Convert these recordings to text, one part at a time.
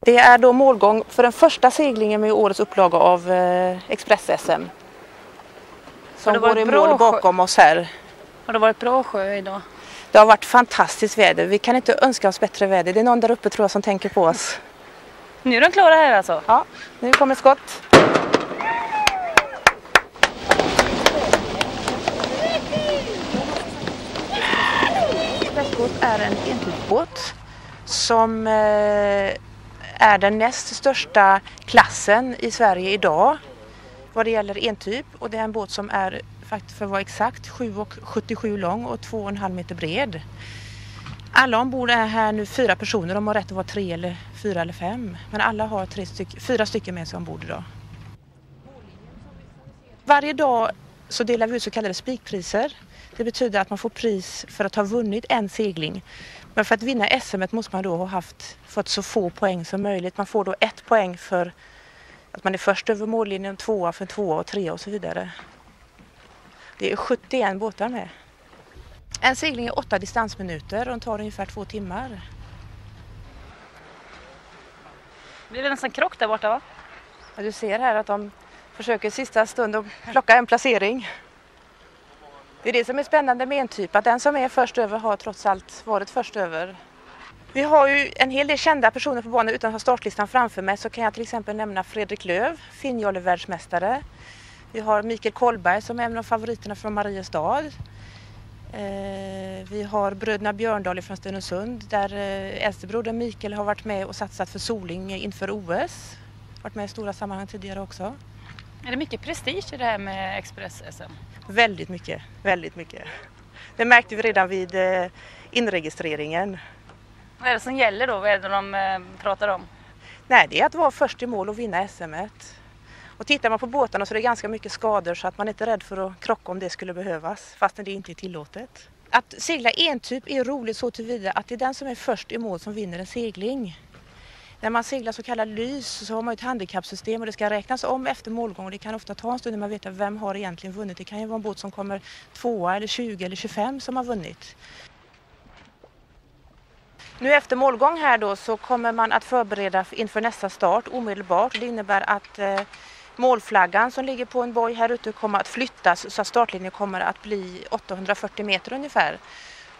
Det är då målgång för den första seglingen med årets upplaga av eh, Express-SM. Som går i mål bakom oss här. Har det varit bra sjö idag? Det har varit fantastiskt väder. Vi kan inte önska oss bättre väder. Det är någon där uppe tror jag som tänker på oss. Nu är de klara här alltså? Ja, nu kommer skott. Expressbåt är en entygsbåt som eh, är den näst största klassen i Sverige idag vad det gäller entyp och det är en båt som är faktiskt för att vara exakt 7,77 lång och 2,5 meter bred. Alla ombord är här nu fyra personer, de har rätt att vara tre eller fyra eller fem. Men alla har tre styck, fyra stycken med sig ombord idag. Varje dag så delar vi ut så kallade spikpriser. Det betyder att man får pris för att ha vunnit en segling. Men för att vinna SM måste man då ha haft, fått så få poäng som möjligt. Man får då ett poäng för att man är först över mållinjen, tvåa för tvåa och trea och så vidare. Det är 71 båtar med. En segling är åtta distansminuter och den tar ungefär två timmar. Blir det nästan krock där borta va? Ja, du ser här att de försöker sista stund att plocka en placering. Det är det som är spännande med en typ, att den som är först över har trots allt varit först över. Vi har ju en hel del kända personer på banan utanför startlistan framför mig så kan jag till exempel nämna Fredrik Löv, Finnjolle-världsmästare. Vi har Mikael Kollberg som är en av favoriterna från Mariestad. Eh, vi har bröderna Björndal från Stenungsund där eh, äldste äldstebrodern Mikael har varit med och satsat för soling inför OS. Varit med i stora sammanhang tidigare också. Är det mycket prestige i det här med Express-SM? Väldigt mycket, väldigt mycket. Det märkte vi redan vid eh, inregistreringen. Vad är det som gäller då? Vad är det de eh, pratar om? Nej, det är att vara först i mål och vinna SM. -et. Och tittar man på båtarna så är det ganska mycket skador så att man inte är rädd för att krocka om det skulle behövas fastän det inte är tillåtet. Att segla entyp är roligt så tillvida att det är den som är först i mål som vinner en segling. När man seglar så kallad lys så har man ett handikappsystem och det ska räknas om efter målgång och det kan ofta ta en stund när man vet vem har egentligen vunnit. Det kan ju vara en båt som kommer tvåa eller 20 eller 25 som har vunnit. Nu efter målgång här då så kommer man att förbereda inför nästa start omedelbart. Det innebär att eh, målflaggan som ligger på en boj här ute kommer att flyttas så att startlinjen kommer att bli 840 meter ungefär.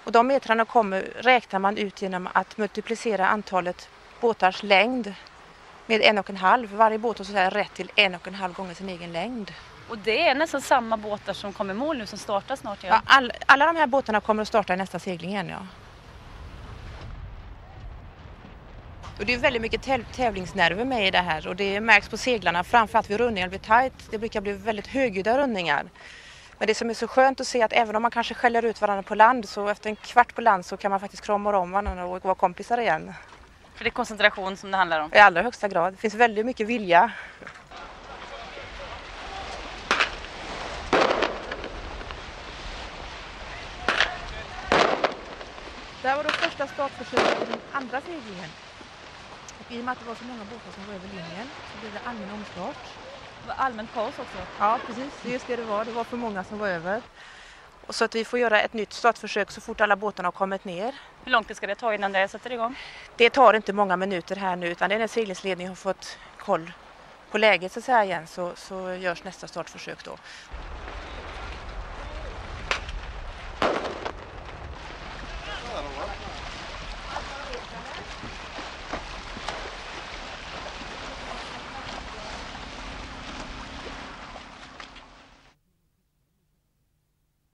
Och de metrarna kommer, räknar man ut genom att multiplicera antalet båtars längd med en och en halv. Varje båt har så här rätt till en och en halv gånger sin egen längd. Och det är nästan samma båtar som kommer mål nu som startar snart igen? Ja, all, alla de här båtarna kommer att starta i nästa segling igen ja. Och det är väldigt mycket tävlingsnerver med i det här och det märks på seglarna framförallt vid rundningar blir tajt. Det brukar bli väldigt högljudda rundningar. Men det som är så skönt att se att även om man kanske skäller ut varandra på land så efter en kvart på land så kan man faktiskt krama om varandra och vara kompisar igen. För det är koncentration som det handlar om? I allra högsta grad. Det finns väldigt mycket vilja. Det här var då första startförsöket i den andra seglingen. Och I och med att det var så många båtar som var över linjen så blev det allmän omstart. Det var allmänt kaos också? Ja, precis. Det är just det det var. Det var för många som var över. Och så att vi får göra ett nytt startförsök så fort alla båtarna har kommit ner. Hur långt ska det ta innan det sätter igång? Det tar inte många minuter här nu utan det är när seglingsledningen har fått koll på läget så att säga igen så, så görs nästa startförsök då.